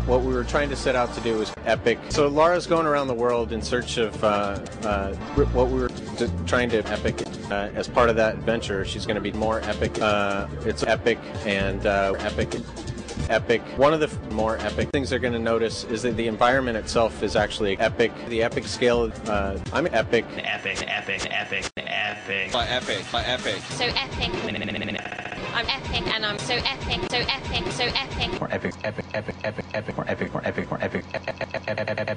what we were trying to set out to do was epic. So Lara's going around the world in search of uh, uh, what we were t- trying to epic. Uh, as part of that adventure, she's going to be more epic. Uh, it's epic and uh, epic. Epic. One of the f- more epic things they're going to notice is that the environment itself is actually epic. The epic scale. Uh, I'm epic. Epic, epic, epic, epic. My epic, my epic. So epic. I'm epic and I'm so epic, so epic, so epic. More epic, epic, epic, epic, epic, more epic, more epic, more epic, epic, epic.